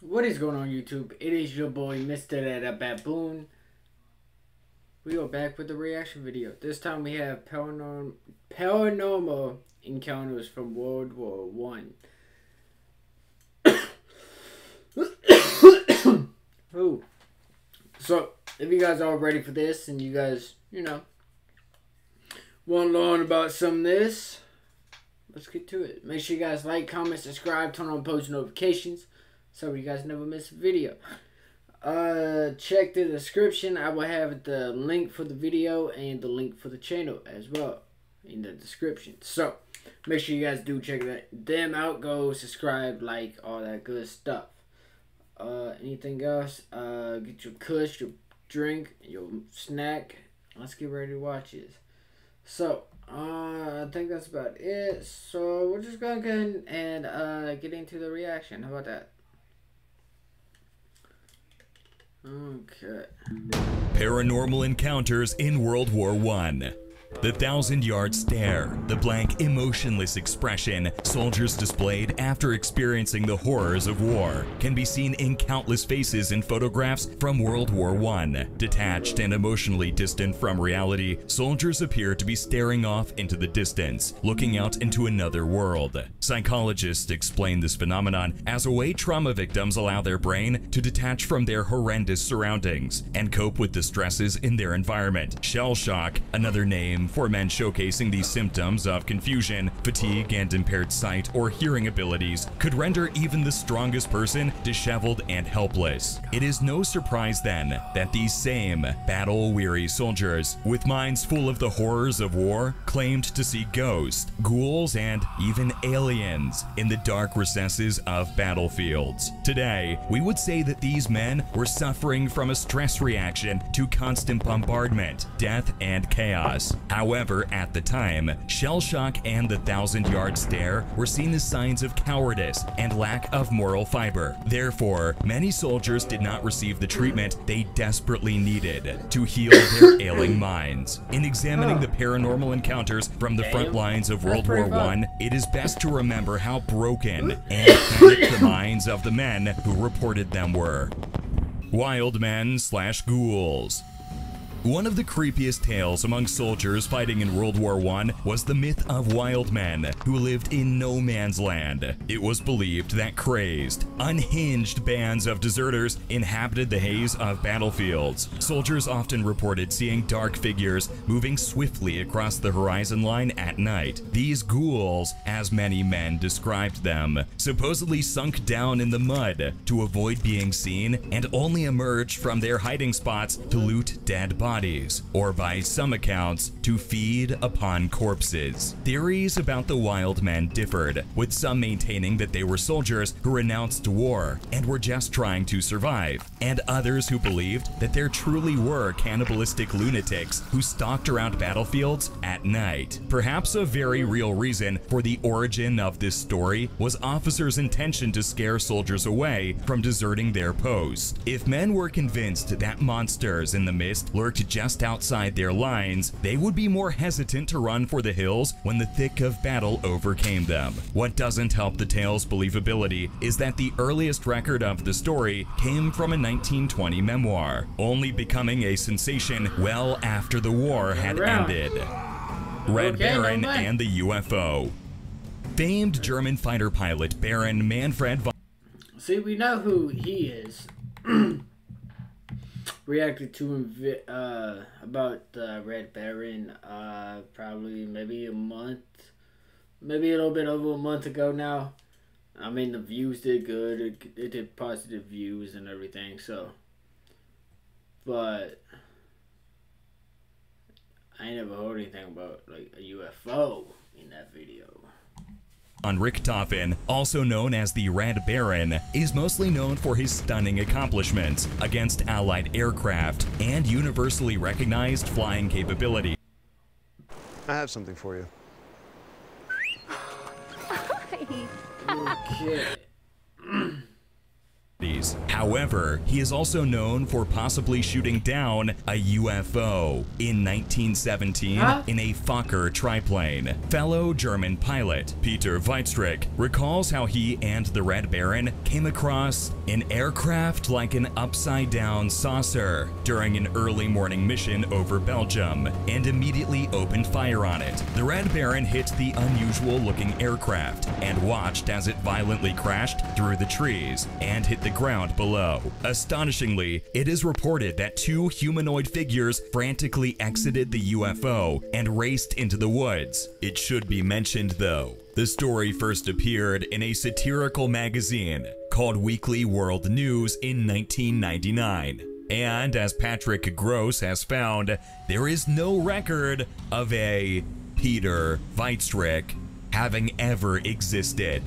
What is going on YouTube? It is your boy Mr. Dada Baboon. We are back with the reaction video. This time we have paranormal, paranormal encounters from World War One. Ooh. So, if you guys are ready for this and you guys, you know, want to learn about some of this, let's get to it. Make sure you guys like, comment, subscribe, turn on post notifications so you guys never miss a video. Uh, check the description. I will have the link for the video and the link for the channel as well in the description. So, make sure you guys do check that them out. Go subscribe, like, all that good stuff. Uh, anything else? Uh, get your kush, your drink, your snack. Let's get ready to watch this. So, uh, I think that's about it. So, we're just gonna go ahead and uh, get into the reaction. How about that? Okay. Paranormal encounters in World War One. The thousand yard stare, the blank, emotionless expression soldiers displayed after experiencing the horrors of war, can be seen in countless faces in photographs from World War I. Detached and emotionally distant from reality, soldiers appear to be staring off into the distance, looking out into another world. Psychologists explain this phenomenon as a way trauma victims allow their brain to detach from their horrendous surroundings and cope with the stresses in their environment. Shell shock, another name for men showcasing these symptoms of confusion, fatigue, and impaired sight or hearing abilities could render even the strongest person disheveled and helpless. It is no surprise then that these same battle-weary soldiers, with minds full of the horrors of war, claimed to see ghosts, ghouls, and even aliens in the dark recesses of battlefields. Today, we would say that these men were suffering from a stress reaction to constant bombardment, death, and chaos. However, at the time, shell shock and the thousand yard stare were seen as signs of cowardice and lack of moral fiber. Therefore, many soldiers did not receive the treatment they desperately needed to heal their ailing minds. In examining the paranormal encounters from the front lines of World War I, it is best to remember how broken and panicked the minds of the men who reported them were. Wild men slash ghouls. One of the creepiest tales among soldiers fighting in World War I was the myth of wild men who lived in no man's land. It was believed that crazed, unhinged bands of deserters inhabited the haze of battlefields. Soldiers often reported seeing dark figures moving swiftly across the horizon line at night. These ghouls, as many men described them, supposedly sunk down in the mud to avoid being seen and only emerged from their hiding spots to loot dead bodies bodies, or by some accounts, to feed upon corpses. Theories about the wild men differed, with some maintaining that they were soldiers who renounced war and were just trying to survive, and others who believed that there truly were cannibalistic lunatics who stalked around battlefields at night. Perhaps a very real reason for the origin of this story was officers' intention to scare soldiers away from deserting their post. If men were convinced that monsters in the mist lurked just outside their lines, they would be more hesitant to run for the hills when the thick of battle overcame them. What doesn't help the tale's believability is that the earliest record of the story came from a 1920 memoir, only becoming a sensation well after the war had ended. Red Okay, Baron no and the UFO. Famed German fighter pilot Baron Manfred von See, we know who he is. Reacted to uh, about the Red Baron uh, probably maybe a month, maybe a little bit over a month ago now. I mean, the views did good. It, it did positive views and everything. So, but I never heard anything about like a UFO in that video. Von Richthofen, also known as the Red Baron, is mostly known for his stunning accomplishments against Allied aircraft and universally recognized flying capability. I have something for you. Okay. However, he is also known for possibly shooting down a UFO in 1917 Huh? in a Fokker triplane. Fellow German pilot Peter Waitzrik recalls how he and the Red Baron came across an aircraft like an upside down saucer during an early morning mission over Belgium and immediately opened fire on it. The Red Baron hit the unusual looking aircraft and watched as it violently crashed through the trees and hit the ground below. Astonishingly, it is reported that two humanoid figures frantically exited the UFO and raced into the woods. It should be mentioned though, the story first appeared in a satirical magazine called Weekly World News in 1999. And as Patrick Gross has found, there is no record of a Peter Waitzrik having ever existed.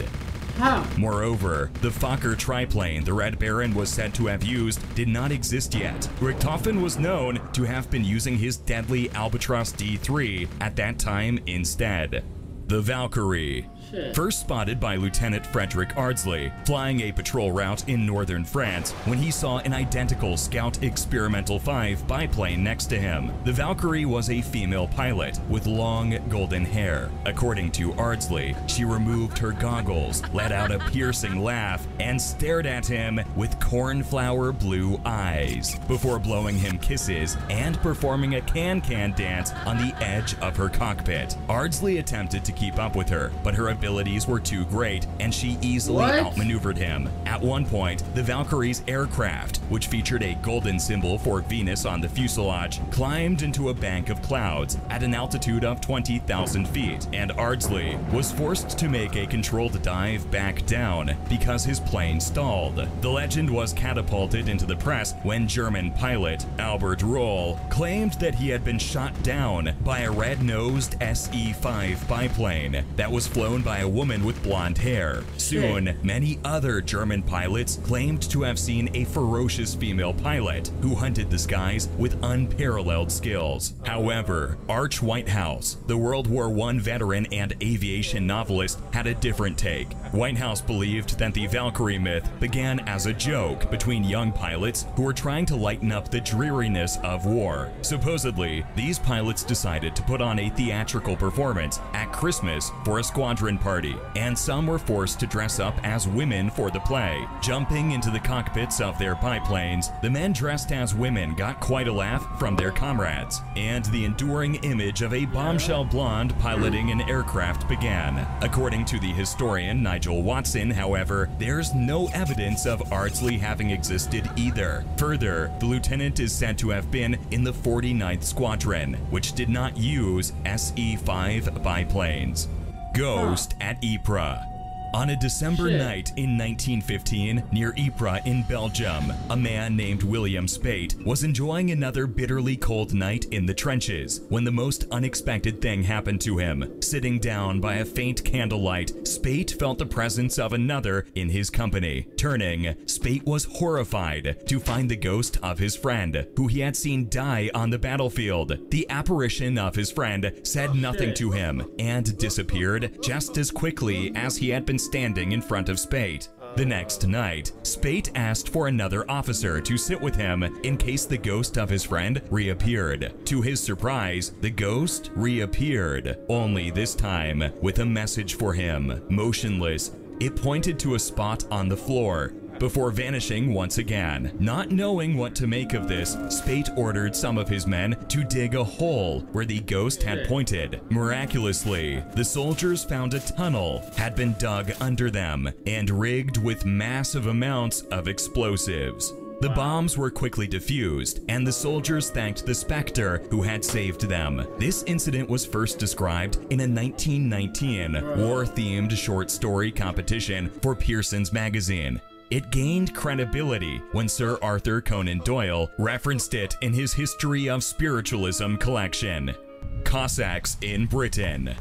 Moreover, the Fokker triplane the Red Baron was said to have used did not exist yet. Richthofen was known to have been using his deadly Albatros D3 at that time instead. The Valkyrie. Shit. First spotted by Lieutenant Frederick Ardsley, flying a patrol route in northern France when he saw an identical Scout Experimental 5 biplane next to him. The Valkyrie was a female pilot with long golden hair. According to Ardsley, she removed her goggles, let out a piercing laugh, and stared at him with cornflower blue eyes before blowing him kisses and performing a can-can dance on the edge of her cockpit. Ardsley attempted to keep up with her, but her abilities were too great and she easily What? outmaneuvered him. At one point, the Valkyrie's aircraft, which featured a golden symbol for Venus on the fuselage, climbed into a bank of clouds at an altitude of 20,000 feet, and Ardsley was forced to make a controlled dive back down because his plane stalled. The legend was catapulted into the press when German pilot Albert Roll claimed that he had been shot down by a red-nosed SE-5 biplane that was flown by a woman with blonde hair. Soon, many other German pilots claimed to have seen a ferocious female pilot who hunted the skies with unparalleled skills. However, Arch Whitehouse, the World War I veteran and aviation novelist, had a different take. Whitehouse believed that the Valkyrie myth began as a joke between young pilots who were trying to lighten up the dreariness of war. Supposedly, these pilots decided to put on a theatrical performance at Christmas for a squadron party, and some were forced to dress up as women for the play. Jumping into the cockpits of their biplanes, the men dressed as women got quite a laugh from their comrades, and the enduring image of a bombshell blonde piloting an aircraft began. According to the historian Nigel Watson, however, there's no evidence of Ardsley having existed either. Further, the lieutenant is said to have been in the 49th Squadron, which did not use SE-5 biplanes. Ghost at Ypres. On a December Shit. night in 1915, near Ypres in Belgium, a man named William Speight was enjoying another bitterly cold night in the trenches when the most unexpected thing happened to him. Sitting down by a faint candlelight, Speight felt the presence of another in his company. Turning, Speight was horrified to find the ghost of his friend, who he had seen die on the battlefield. The apparition of his friend said oh, nothing shit. to him and disappeared just as quickly as he had been standing in front of Speight. The next night, Speight asked for another officer to sit with him in case the ghost of his friend reappeared. To his surprise, the ghost reappeared, only this time with a message for him. Motionless, it pointed to a spot on the floor before vanishing once again. Not knowing what to make of this, Speight ordered some of his men to dig a hole where the ghost had pointed. Miraculously, the soldiers found a tunnel had been dug under them and rigged with massive amounts of explosives. The bombs were quickly defused, and the soldiers thanked the Spectre who had saved them. This incident was first described in a 1919 war-themed short story competition for Pearson's magazine. It gained credibility when Sir Arthur Conan Doyle referenced it in his History of Spiritualism collection. Cossacks in Britain.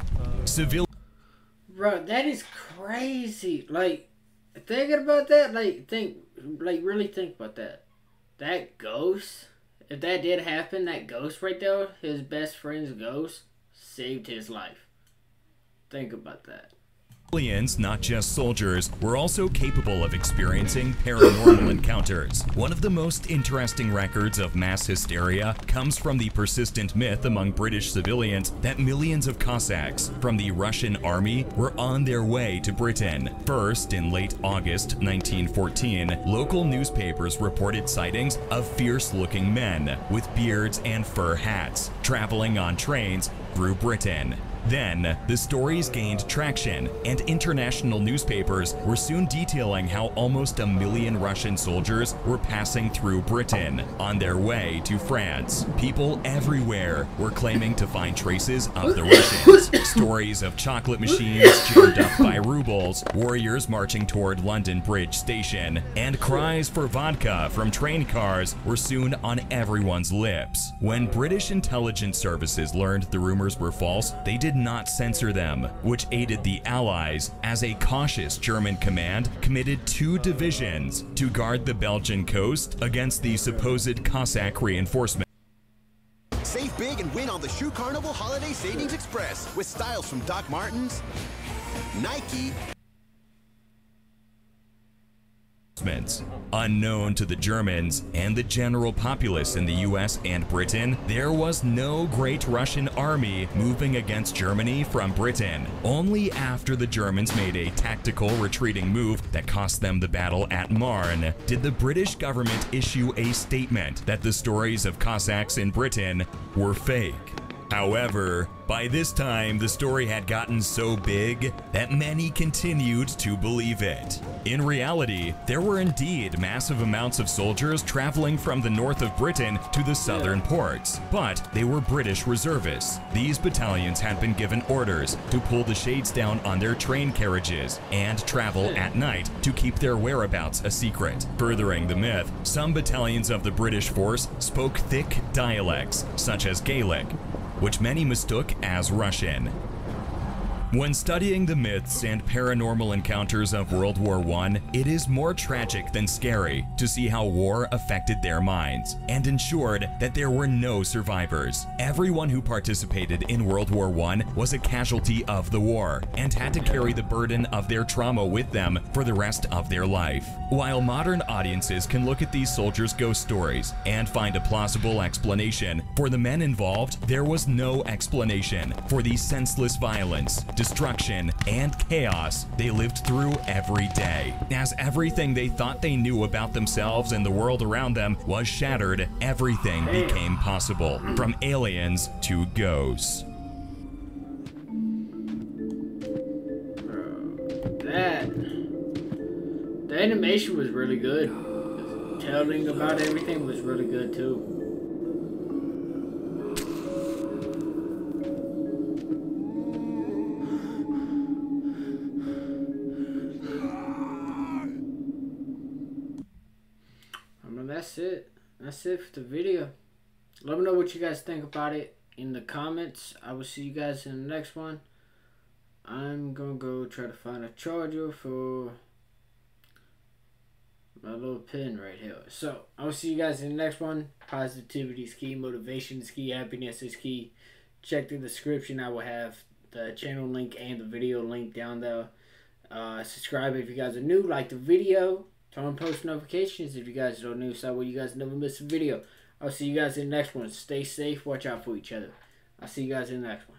Civil Bro, that is crazy. Like, thinking about that, like, think, like, really think about that. That ghost, if that did happen, that ghost right there, his best friend's ghost, saved his life. Think about that. Aliens, not just soldiers, were also capable of experiencing paranormal encounters. One of the most interesting records of mass hysteria comes from the persistent myth among British civilians that millions of Cossacks from the Russian army were on their way to Britain. First, in late August 1914, local newspapers reported sightings of fierce-looking men with beards and fur hats traveling on trains through Britain. Then, the stories gained traction, and international newspapers were soon detailing how almost a million Russian soldiers were passing through Britain on their way to France. People everywhere were claiming to find traces of the Russians. Stories of chocolate machines jammed up by rubles, warriors marching toward London Bridge Station, and cries for vodka from train cars were soon on everyone's lips. When British intelligence services learned the rumors were false, they did not censor them, which aided the Allies as a cautious German command committed two divisions to guard the Belgian coast against the supposed Cossack reinforcement. Save big and win on the Shoe Carnival Holiday Savings Express with styles from Doc Martens, Nike, Unknown to the Germans and the general populace in the US and Britain, there was no great Russian army moving against Germany from Britain. Only after the Germans made a tactical retreating move that cost them the battle at Marne did the British government issue a statement that the stories of Cossacks in Britain were fake. However, by this time, the story had gotten so big that many continued to believe it. In reality, there were indeed massive amounts of soldiers traveling from the north of Britain to the southern ports, but they were British reservists. These battalions had been given orders to pull the shades down on their train carriages and travel hmm. at night to keep their whereabouts a secret. Furthering the myth, some battalions of the British force spoke thick dialects, such as Gaelic, which many mistook as Russian. When studying the myths and paranormal encounters of World War I, it is more tragic than scary to see how war affected their minds and ensured that there were no survivors. Everyone who participated in World War I was a casualty of the war and had to carry the burden of their trauma with them for the rest of their life. While modern audiences can look at these soldiers' ghost stories and find a plausible explanation, for the men involved, there was no explanation for the senseless violence, destruction, and chaos they lived through every day. As everything they thought they knew about themselves and the world around them was shattered, everything became possible, from aliens to ghosts. Uh, that the animation was really good. Telling about everything was really good too. That's it for the video. Let me know what you guys think about it in the comments. I will see you guys in the next one. I'm gonna go try to find a charger for my little pin right here. So I'll see you guys in the next one. Positivity is key, motivation is key, happiness is key. Check the description. I will have the channel link and the video link down there. Uh, subscribe if you guys are new. Like the video. Turn on post notifications if you guys are new, so that way you guys never miss a video. I'll see you guys in the next one. Stay safe. Watch out for each other. I'll see you guys in the next one.